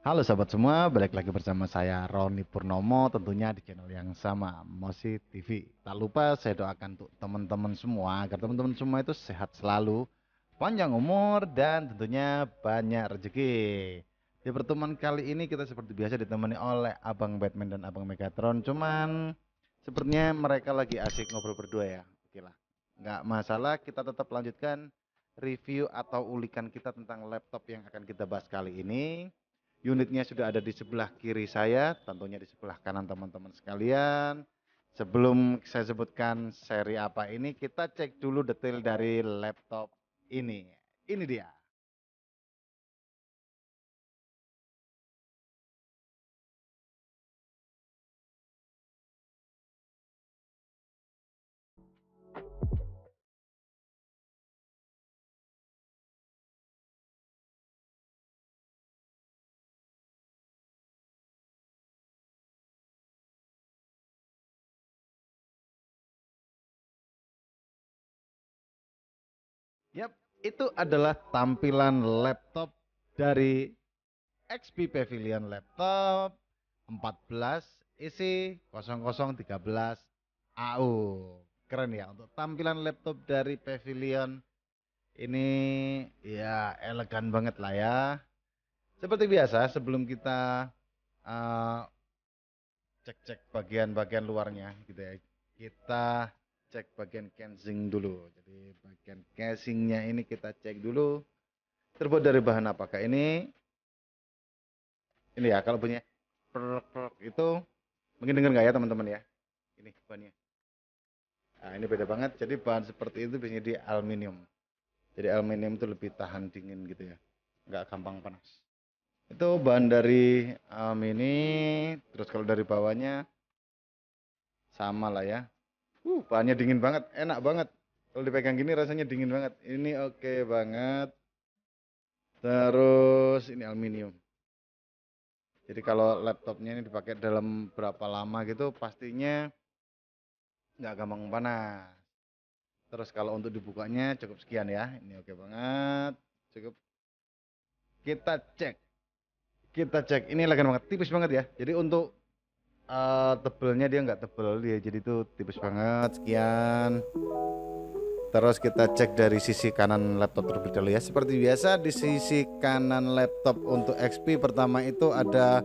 Halo sahabat semua, balik lagi bersama saya Roni Purnomo tentunya di channel yang sama, Mosi TV. Tak lupa saya doakan untuk teman-teman semua agar teman-teman semua itu sehat selalu, panjang umur dan tentunya banyak rezeki. Di pertemuan kali ini kita seperti biasa ditemani oleh Abang Batman dan Abang Megatron, cuman sepertinya mereka lagi asik ngobrol berdua ya. Oke lah, nggak masalah kita tetap lanjutkan review atau ulikan kita tentang laptop yang akan kita bahas kali ini. Unitnya sudah ada di sebelah kiri saya, tentunya di sebelah kanan teman-teman sekalian. Sebelum saya sebutkan seri apa ini, kita cek dulu detail dari laptop ini. Ini dia. Yap, itu adalah tampilan laptop dari XP Pavilion Laptop 14 isi 0013 AU. Keren ya untuk tampilan laptop dari Pavilion ini ya elegan banget lah ya. Seperti biasa sebelum kita uh, cek-cek bagian-bagian luarnya gitu ya. Kita cek bagian casing dulu. Jadi bagian casingnya ini kita cek dulu. Terbuat dari bahan apakah ini? Ini ya kalau punya itu mungkin dengar nggak ya teman-teman ya? Ini bahannya. Nah ini beda banget. Jadi bahan seperti itu biasanya di aluminium. Jadi aluminium itu lebih tahan dingin gitu ya. Nggak gampang panas. Itu bahan dari um, ini. Terus kalau dari bawahnya sama lah ya Uh, bahannya dingin banget, enak banget. Kalau dipegang gini rasanya dingin banget. Ini oke okay banget. Terus ini aluminium. Jadi kalau laptopnya ini dipakai dalam berapa lama gitu, pastinya nggak gampang panas. Terus kalau untuk dibukanya cukup sekian ya. Ini oke okay banget. Cukup. Kita cek. Kita cek. Ini elegan banget, tipis banget ya. Jadi untuk uh, tebelnya dia nggak tebel dia jadi itu tipis banget. Sekian. Terus kita cek dari sisi kanan laptop terlebih dahulu ya. Seperti biasa di sisi kanan laptop untuk XP pertama itu ada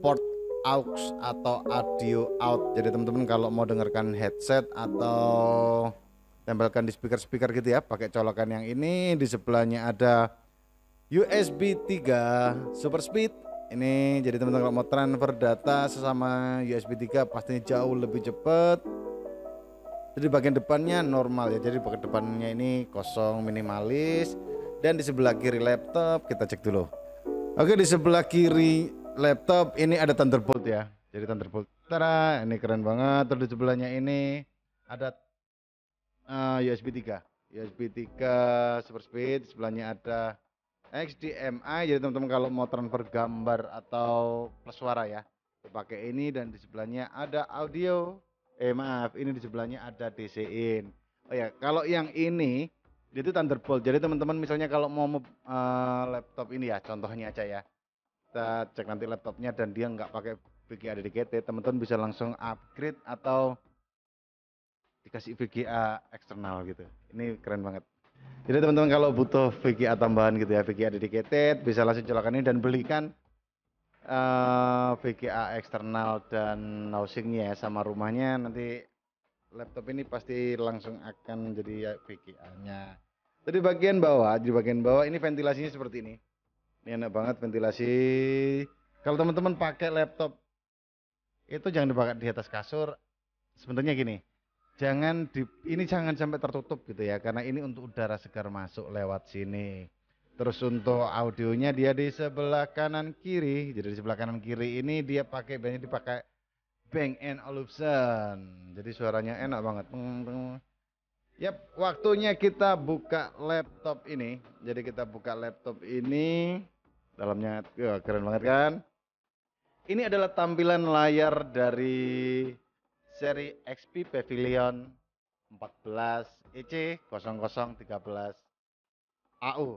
port aux atau audio out. Jadi teman-teman kalau mau dengarkan headset atau tempelkan di speaker-speaker gitu ya pakai colokan yang ini. Di sebelahnya ada USB 3 super speed ini jadi teman-teman kalau mau transfer data sesama USB 3 pastinya jauh lebih cepat. Jadi bagian depannya normal ya. Jadi bagian depannya ini kosong minimalis. Dan di sebelah kiri laptop kita cek dulu. Oke di sebelah kiri laptop ini ada Thunderbolt ya. Jadi Thunderbolt Tara, ini keren banget. Terus di sebelahnya ini ada uh, USB 3 USB 3 super speed sebelahnya ada HDMI jadi teman-teman kalau mau transfer gambar atau plus suara ya pakai ini dan di sebelahnya ada audio. Eh maaf ini di sebelahnya ada DC in oh ya kalau yang ini itu Thunderbolt. Jadi teman-teman misalnya kalau mau uh, laptop ini ya contohnya aja ya. Kita cek nanti laptopnya dan dia nggak pakai VGA dedicated teman-teman bisa langsung upgrade atau dikasih VGA eksternal gitu. Ini keren banget jadi teman-teman kalau butuh VGA tambahan gitu ya, VGA dedicated, bisa langsung colokan ini dan belikan uh, eh, VGA eksternal dan housingnya ya sama rumahnya nanti laptop ini pasti langsung akan jadi VGA-nya. Jadi bagian bawah, di bagian bawah ini ventilasinya seperti ini. Ini enak banget ventilasi. Kalau teman-teman pakai laptop itu jangan dipakai di atas kasur. Sebenarnya gini, jangan di ini jangan sampai tertutup gitu ya karena ini untuk udara segar masuk lewat sini terus untuk audionya dia di sebelah kanan kiri jadi di sebelah kanan kiri ini dia pakai banyak dipakai Bang Olufsen jadi suaranya enak banget Yap, waktunya kita buka laptop ini. Jadi kita buka laptop ini. Dalamnya ya, keren banget kan? Ini adalah tampilan layar dari seri XP Pavilion 14 EC 0013 AU.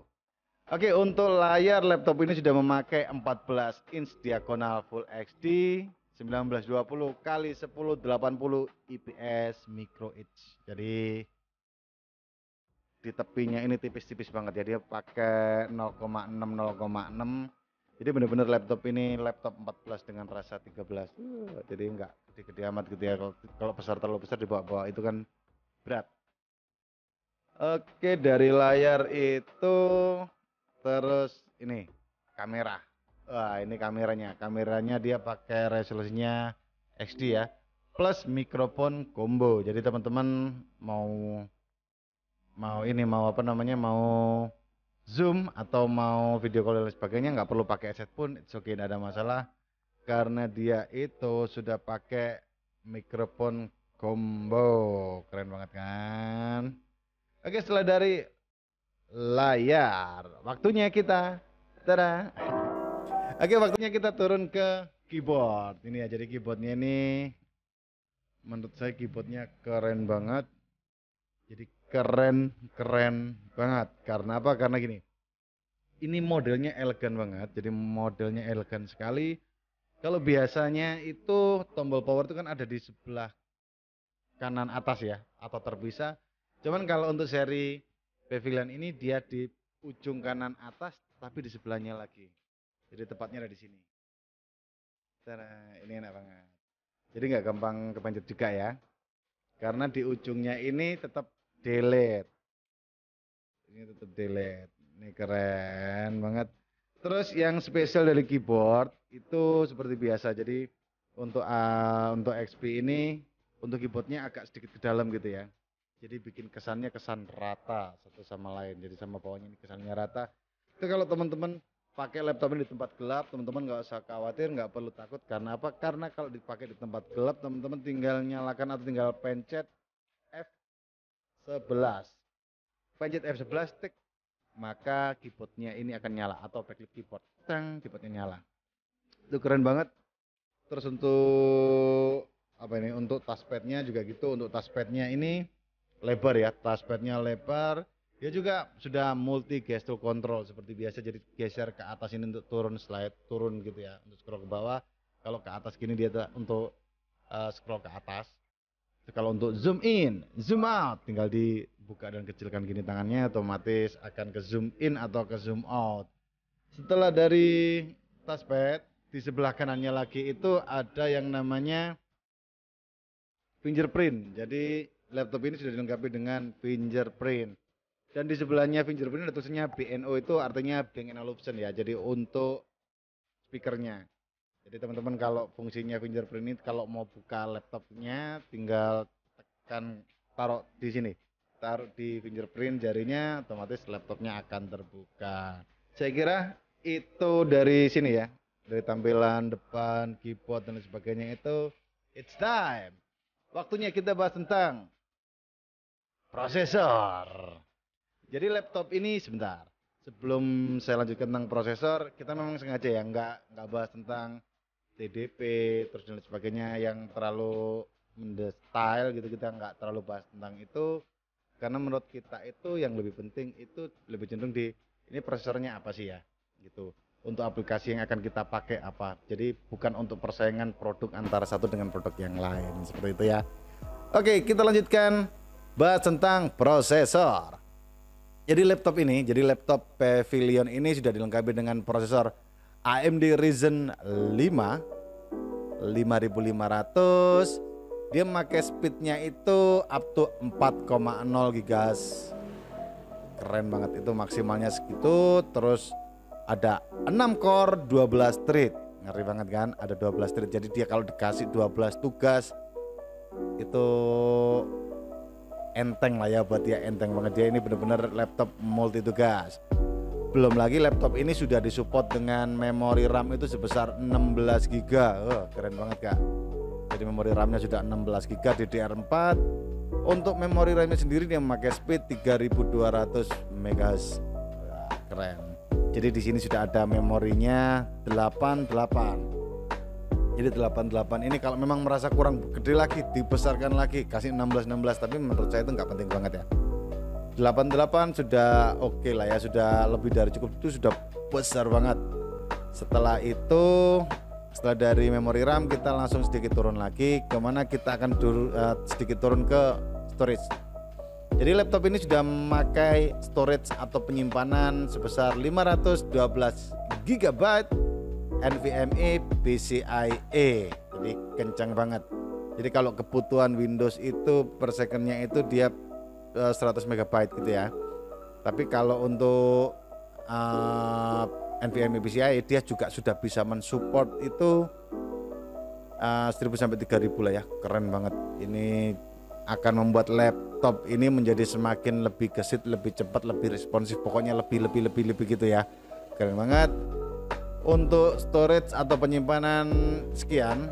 Oke, untuk layar laptop ini sudah memakai 14 inch diagonal Full HD 1920 kali 1080 IPS micro inch. Jadi di tepinya ini tipis-tipis banget ya. Dia pakai 0,6 0,6. Jadi benar-benar laptop ini laptop 14 dengan rasa 13. Uh, jadi enggak gede-gede amat gitu ya. Kalau, besar terlalu besar dibawa-bawa itu kan berat. Oke, dari layar itu terus ini kamera wah ini kameranya kameranya dia pakai resolusinya XD ya plus mikrofon combo jadi teman-teman mau mau ini mau apa namanya mau zoom atau mau video call dan sebagainya nggak perlu pakai headset pun it's okay tidak ada masalah karena dia itu sudah pakai mikrofon combo keren banget kan oke setelah dari layar. Waktunya kita, tada. Oke, waktunya kita turun ke keyboard. Ini ya, jadi keyboardnya ini menurut saya keyboardnya keren banget. Jadi keren, keren banget. Karena apa? Karena gini. Ini modelnya elegan banget. Jadi modelnya elegan sekali. Kalau biasanya itu tombol power itu kan ada di sebelah kanan atas ya atau terpisah. Cuman kalau untuk seri Pavilion ini dia di ujung kanan atas tapi di sebelahnya lagi. Jadi tepatnya ada di sini. Ini enak banget. Jadi nggak gampang kepancet juga ya. Karena di ujungnya ini tetap delete. Ini tetap delete. Ini keren banget. Terus yang spesial dari keyboard itu seperti biasa. Jadi untuk uh, untuk XP ini untuk keyboardnya agak sedikit ke dalam gitu ya. Jadi bikin kesannya kesan rata satu sama lain. Jadi sama bawahnya ini kesannya rata. Itu kalau teman-teman pakai laptop ini di tempat gelap teman-teman nggak usah khawatir nggak perlu takut. Karena apa? Karena kalau dipakai di tempat gelap teman-teman tinggal nyalakan atau tinggal pencet F11 pencet F11 tik maka keyboardnya ini akan nyala atau backlit keyboard tang keyboardnya nyala itu keren banget terus untuk apa ini untuk touchpadnya juga gitu untuk touchpadnya ini lebar ya, touchpadnya lebar. Dia juga sudah multi gesture control seperti biasa, jadi geser ke atas ini untuk turun slide, turun gitu ya, untuk scroll ke bawah. Kalau ke atas gini dia untuk uh, scroll ke atas. Kalau untuk zoom in, zoom out, tinggal dibuka dan kecilkan gini tangannya, otomatis akan ke zoom in atau ke zoom out. Setelah dari touchpad, di sebelah kanannya lagi itu ada yang namanya fingerprint. Jadi laptop ini sudah dilengkapi dengan fingerprint. Dan di sebelahnya fingerprint ada tulisannya BNO itu artinya Bang Olufsen ya. Jadi untuk speakernya. Jadi teman-teman kalau fungsinya fingerprint ini kalau mau buka laptopnya tinggal tekan taruh di sini. Taruh di fingerprint jarinya otomatis laptopnya akan terbuka. Saya kira itu dari sini ya. Dari tampilan depan, keyboard dan sebagainya itu it's time. Waktunya kita bahas tentang prosesor. Jadi laptop ini sebentar. Sebelum saya lanjutkan tentang prosesor, kita memang sengaja ya nggak nggak bahas tentang TDP terus dan sebagainya yang terlalu mendetail gitu kita nggak terlalu bahas tentang itu karena menurut kita itu yang lebih penting itu lebih cenderung di ini prosesornya apa sih ya gitu. Untuk aplikasi yang akan kita pakai apa. Jadi bukan untuk persaingan produk antara satu dengan produk yang lain seperti itu ya. Oke kita lanjutkan bahas tentang prosesor. Jadi laptop ini, jadi laptop Pavilion ini sudah dilengkapi dengan prosesor AMD Ryzen 5 5500 dia memakai speednya itu up to 4,0 GHz keren banget itu maksimalnya segitu. Terus ada 6 core 12 thread. Ngeri banget kan? Ada 12 thread. Jadi dia kalau dikasih 12 tugas itu enteng lah ya buat dia enteng banget. Dia ini benar-benar laptop multi tugas. Belum lagi laptop ini sudah disupport dengan memori RAM itu sebesar 16 GB oh, keren banget kak jadi memori RAM-nya sudah 16 GB DDR4 untuk memori RAM-nya sendiri dia memakai speed 3200 MHz keren. Jadi di sini sudah ada memorinya 88 jadi 88 ini kalau memang merasa kurang gede lagi dibesarkan lagi kasih 16 16 tapi menurut saya itu nggak penting banget ya. 88 sudah oke okay lah ya sudah lebih dari cukup itu sudah besar banget. Setelah itu setelah dari memori RAM kita langsung sedikit turun lagi. Ke mana kita akan dur, uh, sedikit turun ke storage. Jadi laptop ini sudah memakai storage atau penyimpanan sebesar 512 GB NVMe PCIe jadi kencang banget. Jadi kalau kebutuhan Windows itu per secondnya itu dia 100 eh, MB gitu ya. Tapi kalau untuk uh, NVMe PCI dia juga sudah bisa mensupport itu uh, 1000 sampai 3000 lah ya keren banget ini akan membuat laptop ini menjadi semakin lebih gesit, lebih cepat, lebih responsif, pokoknya lebih lebih lebih lebih gitu ya. Keren banget. Untuk storage atau penyimpanan sekian.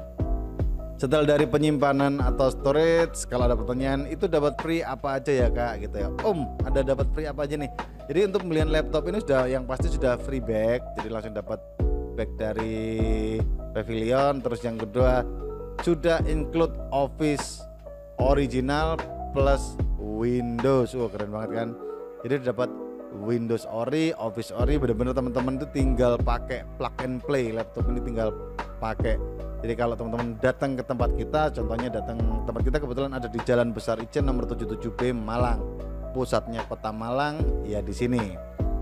Setelah dari penyimpanan atau storage, kalau ada pertanyaan itu dapat free apa aja ya kak gitu ya. Om, ada dapat free apa aja nih? Jadi untuk pembelian laptop ini sudah yang pasti sudah free bag, jadi langsung dapat bag dari Pavilion. Terus yang kedua sudah include Office original plus Windows. Wah, keren banget kan? Jadi dapat Windows Ori, Office Ori, bener-bener teman-teman itu tinggal pakai plug and play laptop ini tinggal pakai. Jadi kalau teman-teman datang ke tempat kita, contohnya datang tempat kita kebetulan ada di Jalan Besar Ijen nomor 77B Malang pusatnya kota Malang ya di sini.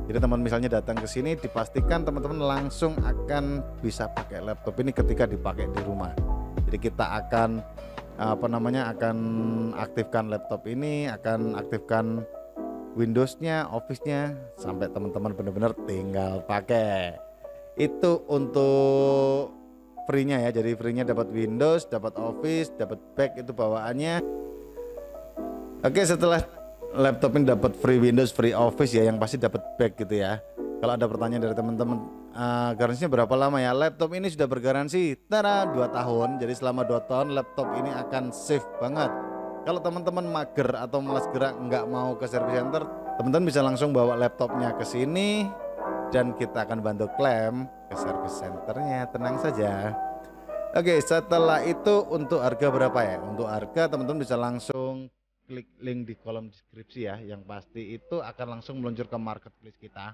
Jadi teman misalnya datang ke sini dipastikan teman-teman langsung akan bisa pakai laptop ini ketika dipakai di rumah. Jadi kita akan apa namanya akan aktifkan laptop ini, akan aktifkan Windows-nya, Office-nya sampai teman-teman benar-benar tinggal pakai. Itu untuk free-nya ya. Jadi free-nya dapat Windows, dapat Office, dapat back itu bawaannya. Oke, setelah laptop ini dapat free Windows, free Office ya, yang pasti dapat back gitu ya. Kalau ada pertanyaan dari teman-teman, uh, garansinya berapa lama ya? Laptop ini sudah bergaransi, tara 2 tahun. Jadi selama 2 tahun laptop ini akan safe banget. Kalau teman-teman mager atau malas gerak nggak mau ke service center, teman-teman bisa langsung bawa laptopnya ke sini dan kita akan bantu klaim ke service centernya. Tenang saja. Oke, setelah itu untuk harga berapa ya? Untuk harga teman-teman bisa langsung klik link di kolom deskripsi ya yang pasti itu akan langsung meluncur ke marketplace kita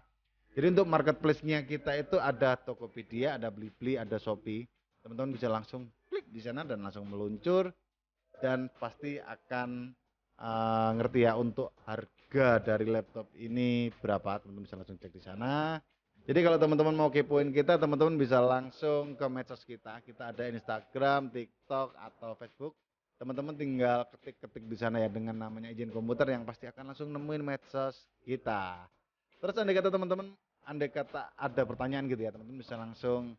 jadi untuk marketplace-nya kita itu ada Tokopedia, ada Blibli, ada Shopee teman-teman bisa langsung klik di sana dan langsung meluncur dan pasti akan uh, ngerti ya untuk harga dari laptop ini berapa? Teman-teman bisa langsung cek di sana. Jadi kalau teman-teman mau kepoin kita teman-teman bisa langsung ke medsos kita. Kita ada Instagram, TikTok atau Facebook. Teman-teman tinggal ketik-ketik di sana ya dengan namanya izin komputer yang pasti akan langsung nemuin medsos kita. Terus andai kata teman-teman, andai kata ada pertanyaan gitu ya, teman-teman bisa langsung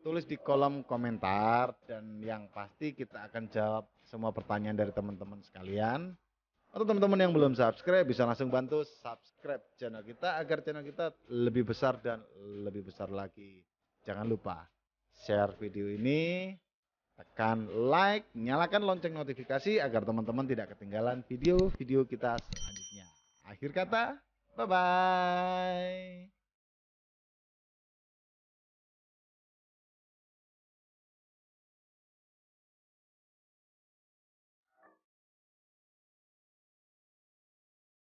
tulis di kolom komentar. Dan yang pasti kita akan jawab semua pertanyaan dari teman-teman sekalian. Atau teman-teman yang belum subscribe bisa langsung bantu subscribe channel kita agar channel kita lebih besar dan lebih besar lagi. Jangan lupa share video ini tekan like, nyalakan lonceng notifikasi agar teman-teman tidak ketinggalan video-video kita selanjutnya. Akhir kata, bye-bye.